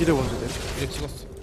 이래 먼저 돼. 이렇게 찍었어.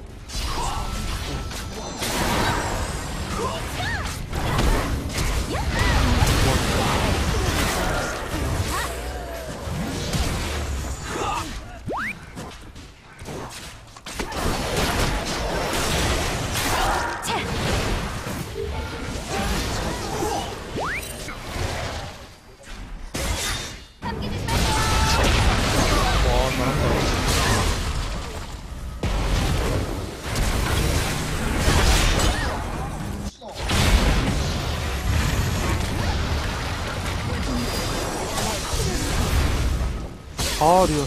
아, 리얼.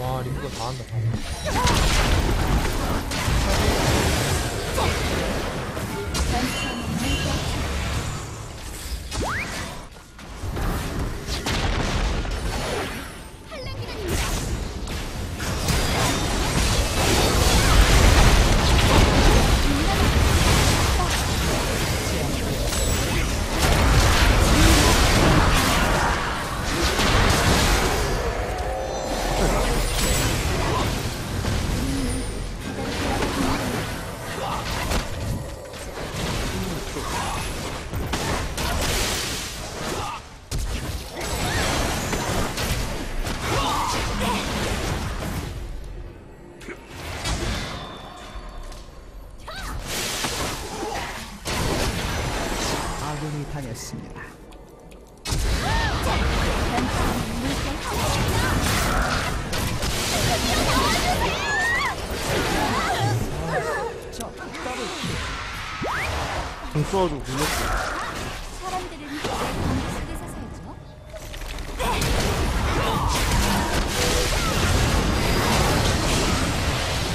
와, 림프가 다 한다. 다 한다. 등 쏘아주고 눌렀어. 사람들은 왜 공기 속에서 살죠?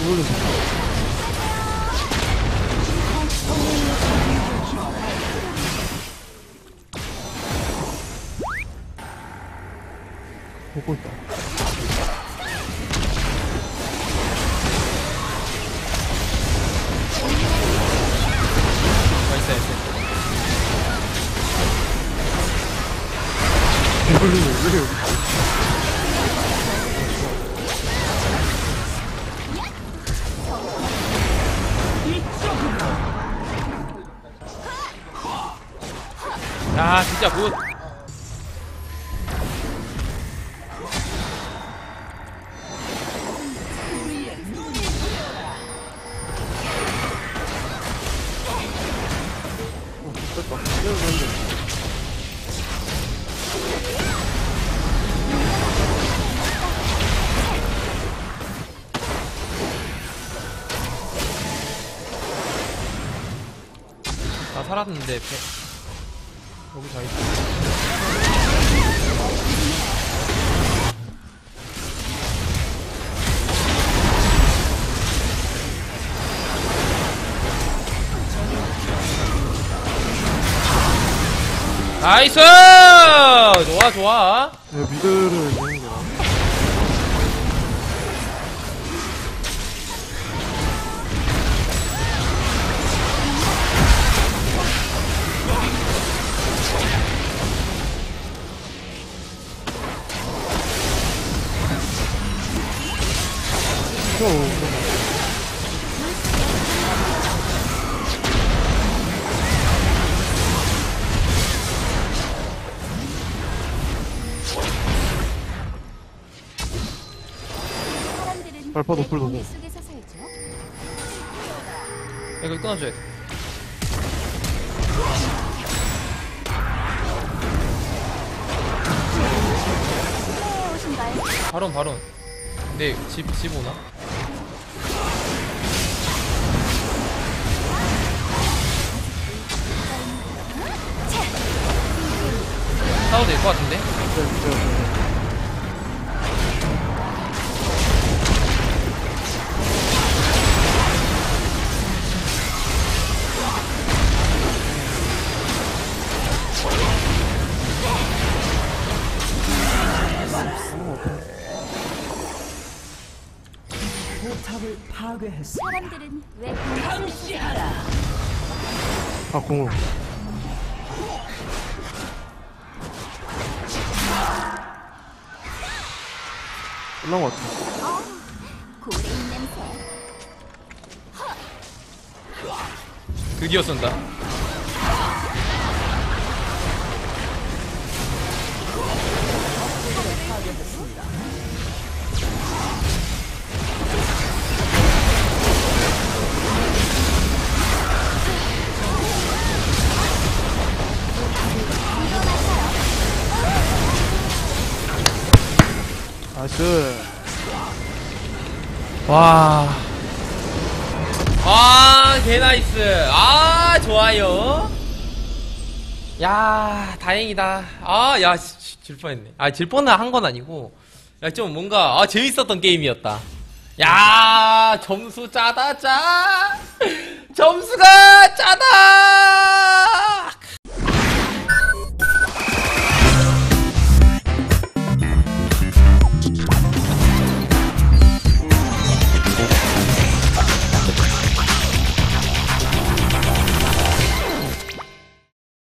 눌렀어. 보고 있다. 야, 진짜 굿. 나 살았는데, 배. 여기 다 있어. 나이스! 좋아, 좋아. 내가 미드를 내는 게 나아. 발파 왜 노플 살죠? 이거 끊어줘야 돼. 네? 바론, 바론. 근데 집, 집 오나? 싸워도 될 것 같은데? 진짜, 진 포탑을 파괴했어. 사람들은 왜 감시하라. 아 공우. 올라온 것 같아. 드디어 쏜다. Nice. 와. 아, 개nice. 아, 좋아요. 야, 다행이다. 아, 야, 질 뻔했네. 아, 질 뻔한 한건 아니고. 야, 좀 뭔가, 아, 재밌었던 게임이었다. 야, 점수 짜다, 짜. 점수가 짜다!